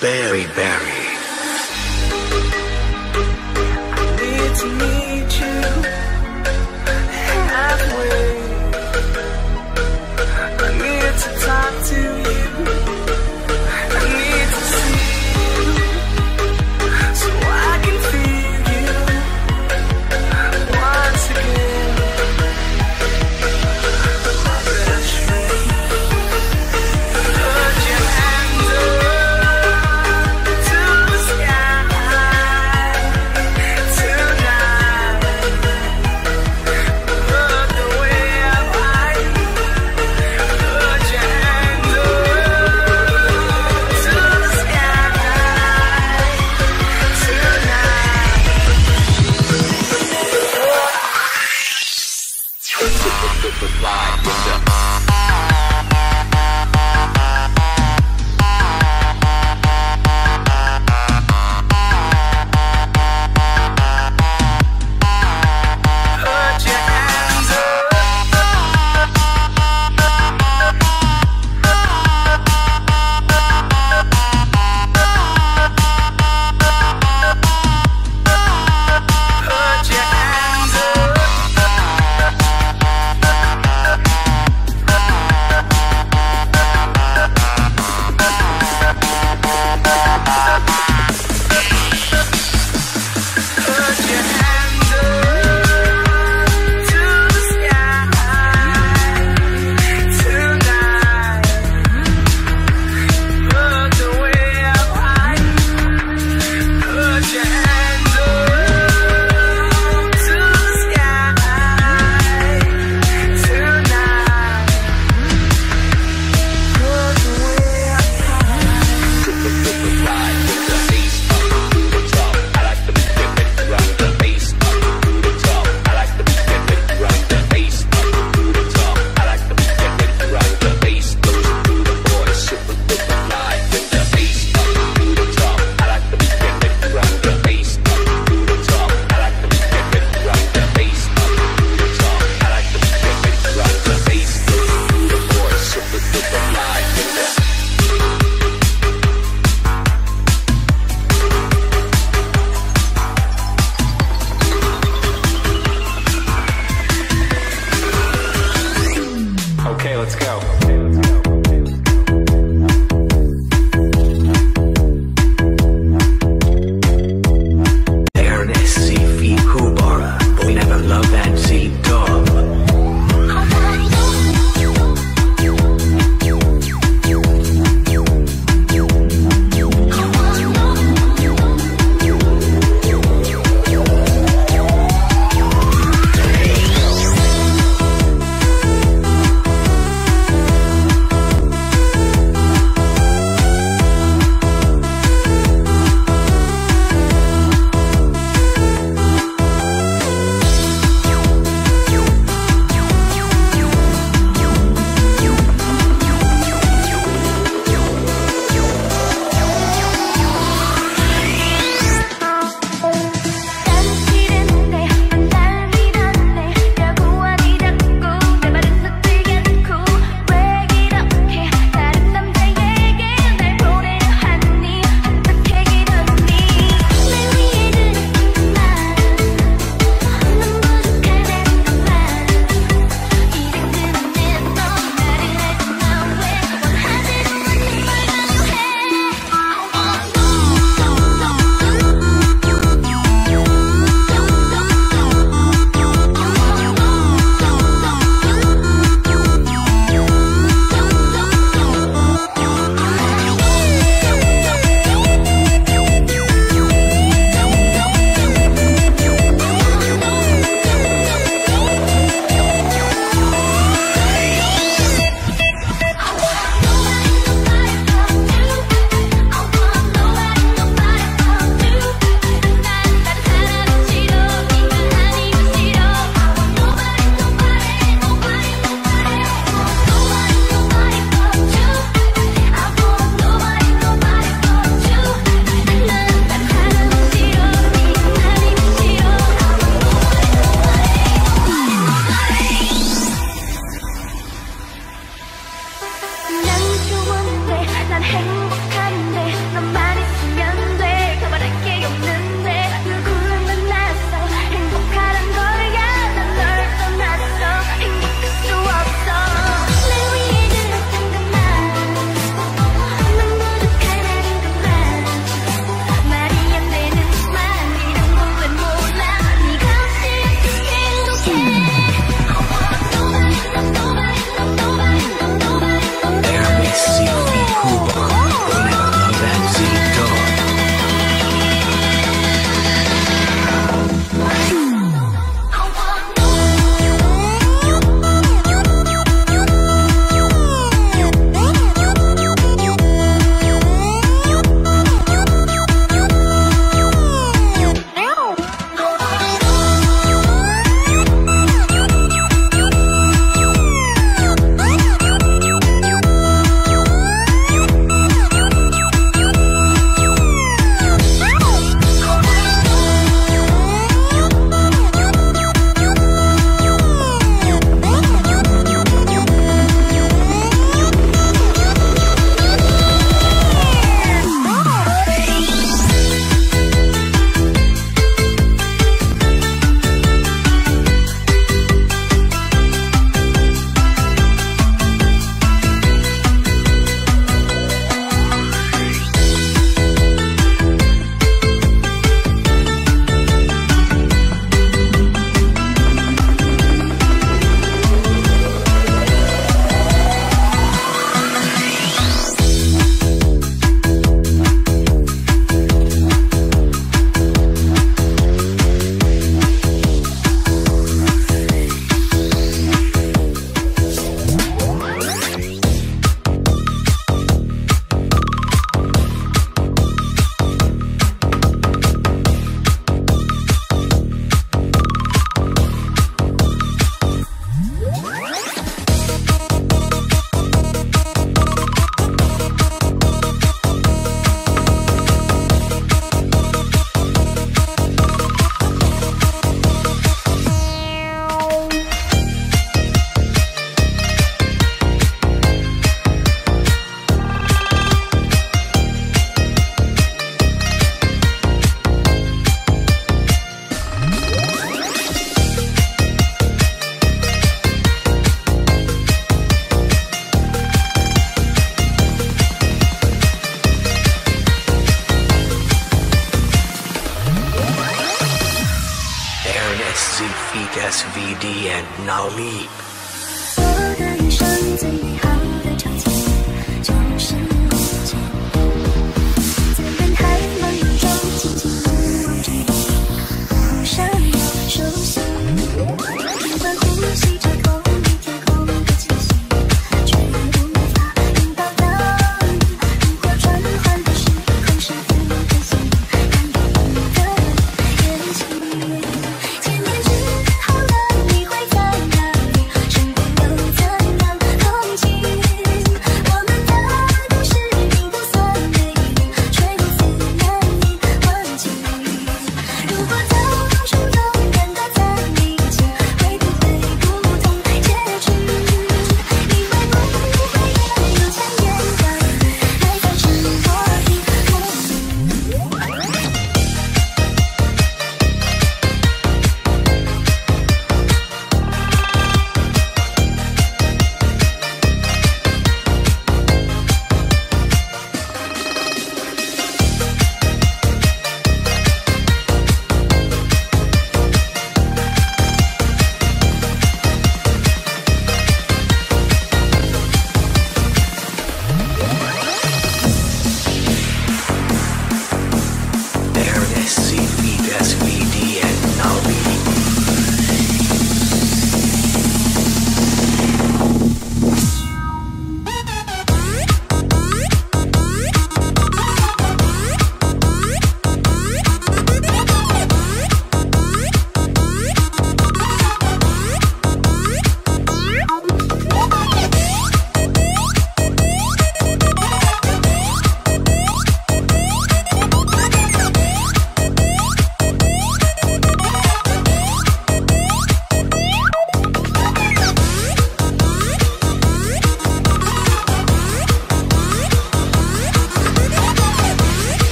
Berry Berry.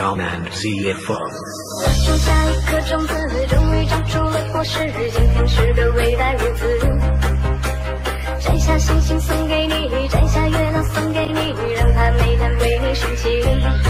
少年 Z F，我种下一颗种子，终于长出了果实。今天是个伟大日子，摘下星星送给你，摘下月亮送给你，让它每天为你升起。